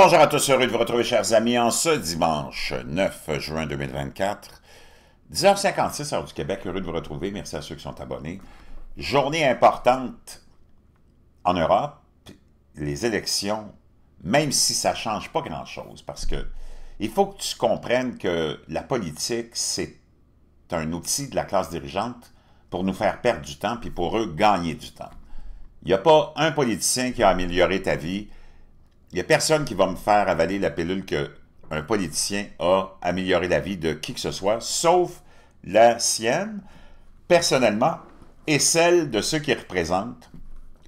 Bonjour à tous, heureux de vous retrouver chers amis en ce dimanche 9 juin 2024. 10h56 heure du Québec, heureux de vous retrouver, merci à ceux qui sont abonnés. Journée importante en Europe, les élections, même si ça ne change pas grand-chose, parce que il faut que tu comprennes que la politique, c'est un outil de la classe dirigeante pour nous faire perdre du temps, puis pour eux, gagner du temps. Il n'y a pas un politicien qui a amélioré ta vie, il n'y a personne qui va me faire avaler la pilule qu'un politicien a amélioré la vie de qui que ce soit, sauf la sienne, personnellement, et celle de ceux qui représentent,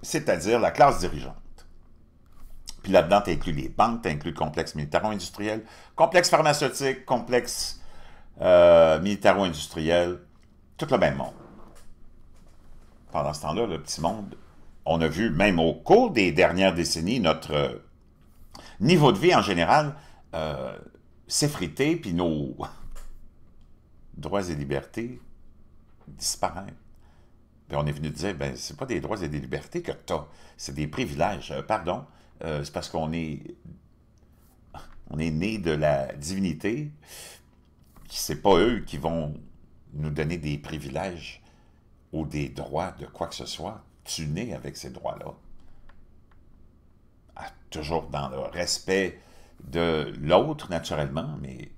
c'est-à-dire la classe dirigeante. Puis là-dedans, tu inclus les banques, tu inclus le complexe militaro-industriel, complexe pharmaceutique, complexe euh, militaro-industriel, tout le même monde. Pendant ce temps-là, le petit monde, on a vu, même au cours des dernières décennies, notre niveau de vie en général euh, s'effriter, puis nos droits et libertés disparaissent. Puis on est venu dire, ben c'est pas des droits et des libertés que tu as, c'est des privilèges. Euh, pardon, euh, c'est parce qu'on est, on né de la divinité, c'est pas eux qui vont nous donner des privilèges ou des droits de quoi que ce soit. Tu nais avec ces droits-là toujours dans le respect de l'autre, naturellement, mais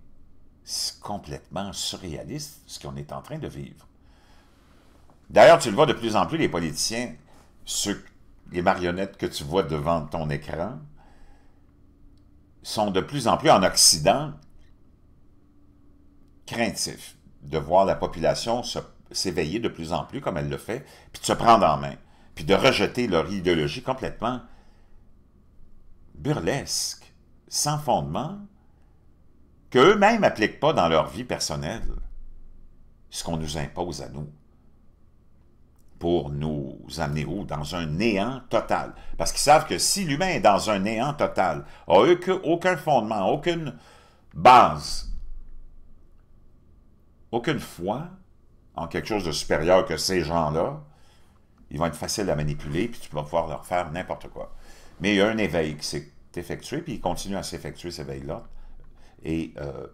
c'est complètement surréaliste ce qu'on est en train de vivre. D'ailleurs, tu le vois de plus en plus, les politiciens, les marionnettes que tu vois devant ton écran, sont de plus en plus en Occident craintifs de voir la population s'éveiller de plus en plus comme elle le fait, puis de se prendre en main, puis de rejeter leur idéologie complètement burlesque, sans fondement, qu'eux-mêmes n'appliquent pas dans leur vie personnelle ce qu'on nous impose à nous pour nous amener où? Dans un néant total. Parce qu'ils savent que si l'humain est dans un néant total, n'a aucun fondement, aucune base, aucune foi en quelque chose de supérieur que ces gens-là, ils vont être faciles à manipuler, puis tu vas pouvoir leur faire n'importe quoi. Mais il y a un éveil qui s'est effectué, puis il continue à s'effectuer, cet éveil-là. Et euh,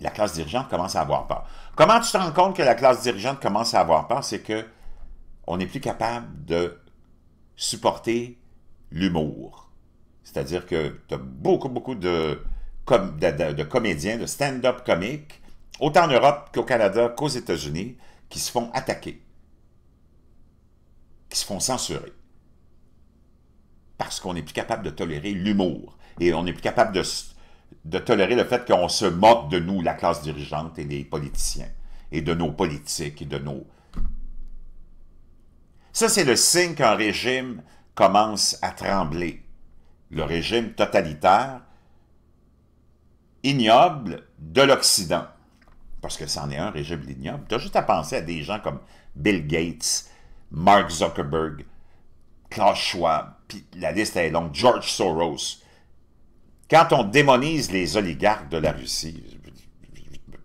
la classe dirigeante commence à avoir peur. Comment tu te rends compte que la classe dirigeante commence à avoir peur? C'est que on n'est plus capable de supporter l'humour. C'est-à-dire que tu as beaucoup, beaucoup de, comédiens, de stand-up comiques, autant en Europe qu'au Canada qu'aux États-Unis, qui se font attaquer, qui se font censurer parce qu'on n'est plus capable de tolérer l'humour. Et on n'est plus capable de, tolérer le fait qu'on se moque de nous, la classe dirigeante et les politiciens, et de nos politiques, et de nos... Ça, c'est le signe qu'un régime commence à trembler. Le régime totalitaire, ignoble de l'Occident. Parce que c'en est un régime ignoble. Tu as juste à penser à des gens comme Bill Gates, Mark Zuckerberg, Klaus Schwab, puis la liste est longue, George Soros. Quand on démonise les oligarques de la Russie,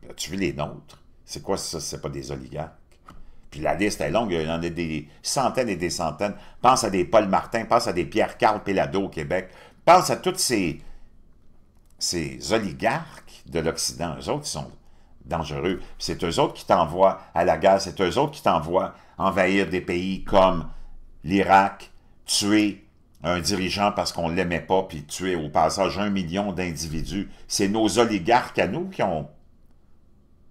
as-tu vu les nôtres? C'est quoi ça, c'est pas des oligarques? Puis la liste est longue, il y en a des centaines et des centaines. Pense à des Paul Martin, pense à des Pierre-Carl Pelado au Québec. Pense à tous ces, ces oligarques de l'Occident. Eux autres, ils sont dangereux. C'est eux autres qui t'envoient à la guerre, c'est eux autres qui t'envoient envahir des pays comme l'Irak, tuer un dirigeant parce qu'on ne l'aimait pas, puis tuer au passage un million d'individus. C'est nos oligarques à nous qui ont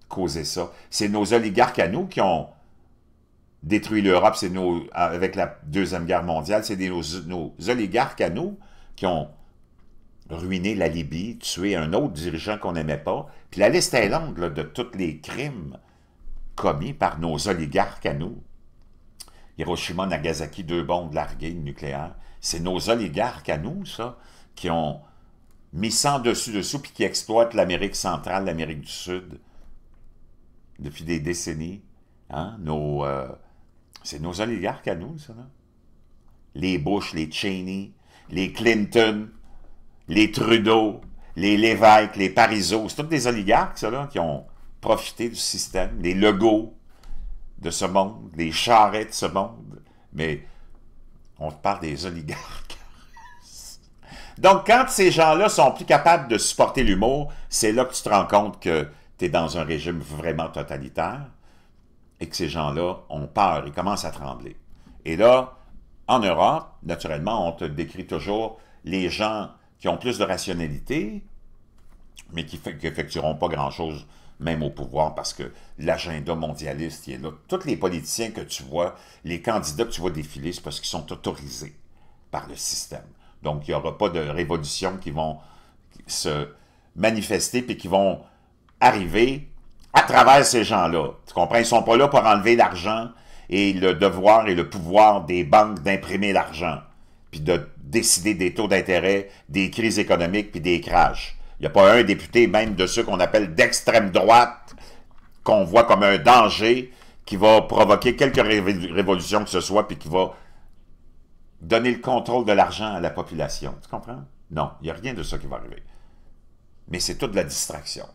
causé ça. C'est nos oligarques à nous qui ont détruit l'Europe c'est nos avec la Deuxième Guerre mondiale. C'est nos, nos oligarques à nous qui ont ruiné la Libye, tué un autre dirigeant qu'on n'aimait pas. Puis la liste est longue de tous les crimes commis par nos oligarques à nous. Hiroshima, Nagasaki, deux bombes larguées nucléaires. C'est nos oligarques à nous, ça, qui ont mis ça dessus-dessous puis qui exploitent l'Amérique centrale, l'Amérique du Sud depuis des décennies. Hein? Euh, c'est nos oligarques à nous, ça. Les Bush, les Cheney, les Clinton, les Trudeau, les Lévesque, les Parizeau. C'est tous des oligarques, ça, là, qui ont profité du système. Les Legault, de ce monde, des charrettes de ce monde, mais on parle des oligarques. Donc, quand ces gens-là sont plus capables de supporter l'humour, c'est là que tu te rends compte que tu es dans un régime vraiment totalitaire et que ces gens-là ont peur, ils commencent à trembler. Et là, en Europe, naturellement, on te décrit toujours les gens qui ont plus de rationalité, mais qui n'effectueront pas grand-chose même au pouvoir, parce que l'agenda mondialiste, il est là. Tous les politiciens que tu vois, les candidats que tu vois défiler, c'est parce qu'ils sont autorisés par le système. Donc, il n'y aura pas de révolutions qui vont se manifester puis qui vont arriver à travers ces gens-là. Tu comprends? Ils ne sont pas là pour enlever l'argent et le devoir et le pouvoir des banques d'imprimer l'argent, puis de décider des taux d'intérêt, des crises économiques, puis des crashs. Il n'y a pas un député, même de ceux qu'on appelle d'extrême droite, qu'on voit comme un danger, qui va provoquer quelque révolution que ce soit, puis qui va donner le contrôle de l'argent à la population. Tu comprends? Non, il n'y a rien de ça qui va arriver. Mais c'est toute la distraction.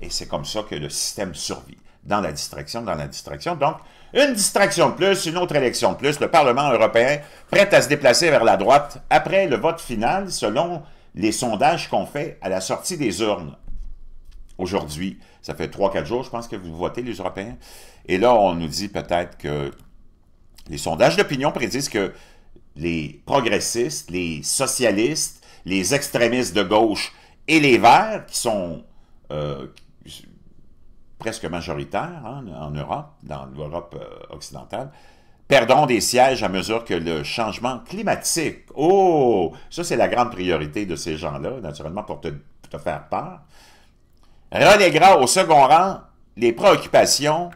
Et c'est comme ça que le système survit. Dans la distraction, dans la distraction. Donc, une distraction de plus, une autre élection de plus, le Parlement européen prêt à se déplacer vers la droite après le vote final, selon les sondages qu'on fait à la sortie des urnes. Aujourd'hui, ça fait 3-4 jours, je pense que vous votez, les Européens. Et là, on nous dit peut-être que les sondages d'opinion prédisent que les progressistes, les socialistes, les extrémistes de gauche et les verts, qui sont euh, presque majoritaires hein, en Europe, dans l'Europe euh, occidentale, perdront des sièges à mesure que le changement climatique, oh, ça c'est la grande priorité de ces gens-là, naturellement pour te, faire peur, relèguera au second rang les préoccupations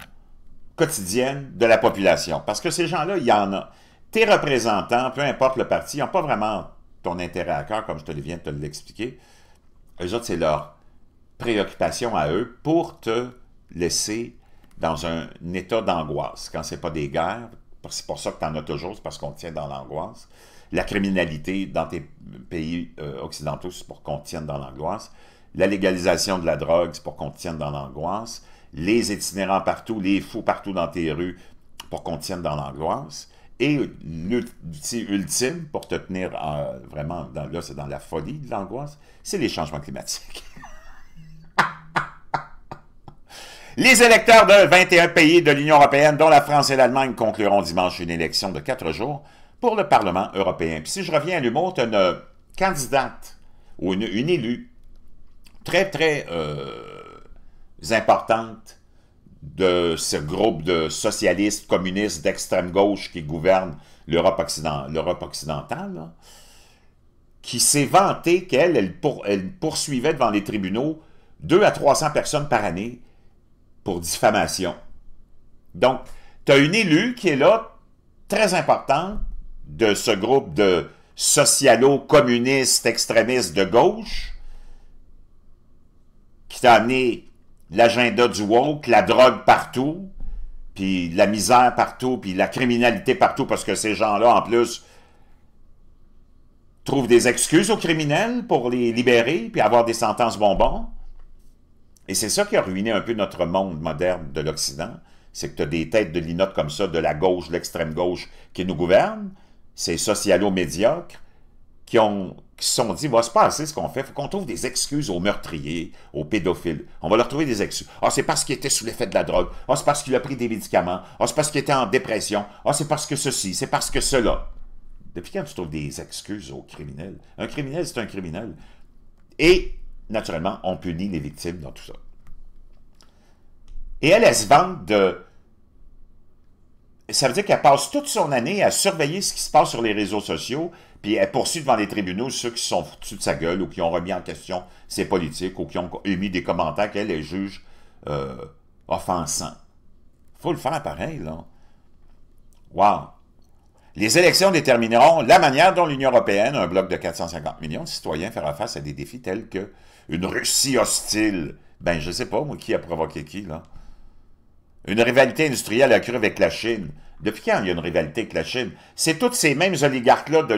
quotidiennes de la population. Parce que ces gens-là, il y en a. Tes représentants, peu importe le parti, n'ont pas vraiment ton intérêt à cœur, comme je te viens de te l'expliquer. Eux autres, c'est leur préoccupation à eux pour te laisser dans un état d'angoisse. Quand ce n'est pas des guerres, c'est pour ça que tu en as toujours, c'est parce qu'on tient dans l'angoisse. La criminalité dans tes pays euh, occidentaux, c'est pour qu'on tienne dans l'angoisse. La légalisation de la drogue, c'est pour qu'on tienne dans l'angoisse. Les itinérants partout, les fous partout dans tes rues, pour qu'on tienne dans l'angoisse. Et l'outil ultime pour te tenir euh, vraiment, dans, là c'est dans la folie de l'angoisse, c'est les changements climatiques. Les électeurs de 21 pays de l'Union européenne, dont la France et l'Allemagne, concluront dimanche une élection de quatre jours pour le Parlement européen. Puis si je reviens à l'humour, une candidate ou une, élue très, très euh, importante de ce groupe de socialistes, communistes d'extrême gauche qui gouvernent l'Europe occidentale, qui s'est vanté qu'elle elle poursuivait devant les tribunaux 2 à 300 personnes par année pour diffamation. Donc, tu as une élue qui est là, très importante, de ce groupe de socialo-communistes extrémistes de gauche, qui t'a amené l'agenda du woke, la drogue partout, puis la misère partout, puis la criminalité partout, parce que ces gens-là, en plus, trouvent des excuses aux criminels pour les libérer, puis avoir des sentences bonbons. Et c'est ça qui a ruiné un peu notre monde moderne de l'Occident. C'est que tu as des têtes de linotte comme ça, de la gauche, de l'extrême gauche, qui nous gouvernent, ces socialo-médiocres, qui ont qui se sont dit, va se passer ce qu'on fait, il faut qu'on trouve des excuses aux meurtriers, aux pédophiles. On va leur trouver des excuses. Ah, c'est parce qu'il était sous l'effet de la drogue. Ah, c'est parce qu'il a pris des médicaments. Ah, c'est parce qu'il était en dépression. Ah, c'est parce que ceci, c'est parce que cela. Depuis quand tu trouves des excuses aux criminels? Un criminel, c'est un criminel. Et naturellement, on punit les victimes dans tout ça. Et elle, elle se vante de... Ça veut dire qu'elle passe toute son année à surveiller ce qui se passe sur les réseaux sociaux, puis elle poursuit devant les tribunaux ceux qui sont foutus de sa gueule ou qui ont remis en question ses politiques ou qui ont émis des commentaires qu'elle les juge euh, offensants. faut le faire pareil, là. Wow! Les élections détermineront la manière dont l'Union européenne, un bloc de 450 millions de citoyens, fera face à des défis tels que une Russie hostile. Ben, je sais pas, moi, qui a provoqué qui, là? Une rivalité industrielle accrue avec la Chine. Depuis quand il y a une rivalité avec la Chine? C'est tous ces mêmes oligarques-là de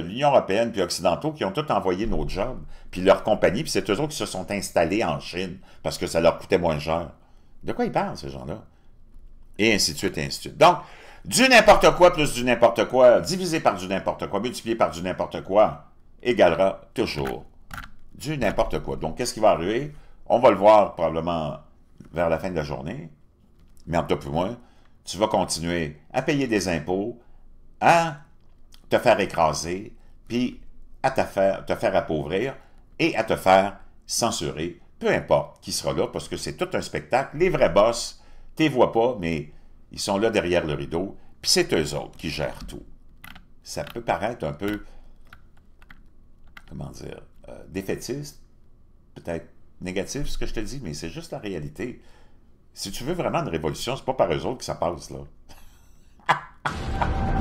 l'Union européenne puis occidentaux qui ont tous envoyé nos jobs, puis leurs compagnies, puis c'est eux autres qui se sont installés en Chine parce que ça leur coûtait moins cher. De quoi ils parlent, ces gens-là? Et ainsi de suite, et ainsi de suite. Donc, du n'importe quoi plus du n'importe quoi, divisé par du n'importe quoi, multiplié par du n'importe quoi, égalera toujours du n'importe quoi. Donc, qu'est-ce qui va arriver? On va le voir probablement vers la fin de la journée, mais en tout cas, moins, tu vas continuer à payer des impôts, à te faire écraser, puis à te faire, te faire appauvrir et à te faire censurer, peu importe qui sera là, parce que c'est tout un spectacle. Les vrais boss, tu les vois pas, mais ils sont là derrière le rideau, puis c'est eux autres qui gèrent tout. Ça peut paraître un peu, comment dire, euh, défaitiste, peut-être négatif ce que je te dis, mais c'est juste la réalité. Si tu veux vraiment une révolution, c'est pas par eux autres que ça passe, là.